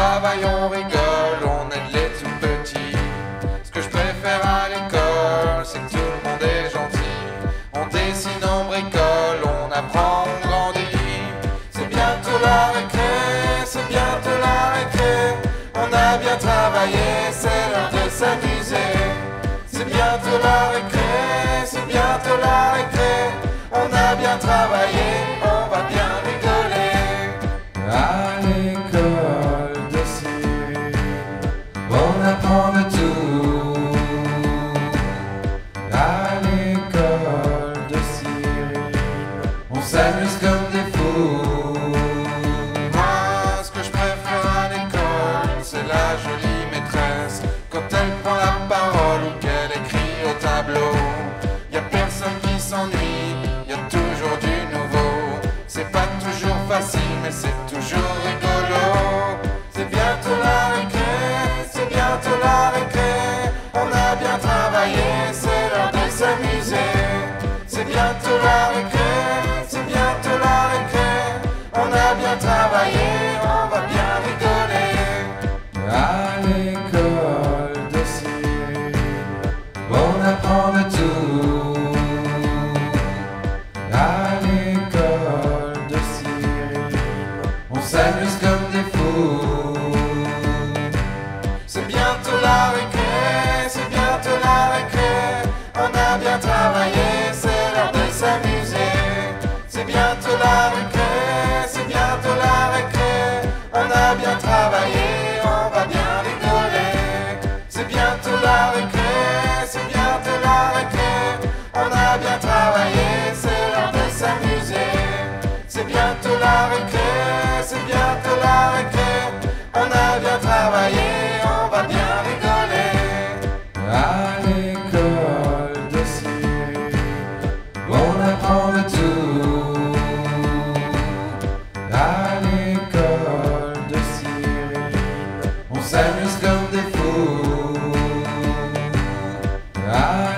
travaille, on rigole, on aide les tout petits. Ce que je préfère à l'école, c'est que tout le monde est gentil. On dessine, on bricole, on apprend, on grandit. C'est bientôt la récré, c'est bientôt la récré. On a bien travaillé, c'est l'heure de s'amuser. C'est bientôt la récré, c'est bientôt la récré. On a bien travaillé, s'amuse comme des fous. Moi, ce que je préfère à l'école, c'est la jolie maîtresse. Quand elle prend la parole ou qu'elle écrit au tableau, y a personne qui s'ennuie, y a toujours du nouveau. C'est pas toujours facile, mais c'est toujours rigolo. C'est bientôt la récré, c'est bientôt la récré. On a bien travaillé, c'est l'heure de s'amuser. C'est bientôt travailler, on va bien rigoler. À l'école de Cyril, on apprend de tout. À l'école de Cyril, on s'amuse comme des fous. C'est bientôt la récré, c'est bientôt la récré. On a bien travaillé, c'est l'heure de s'amuser. C'est bientôt la récré. caballeros. I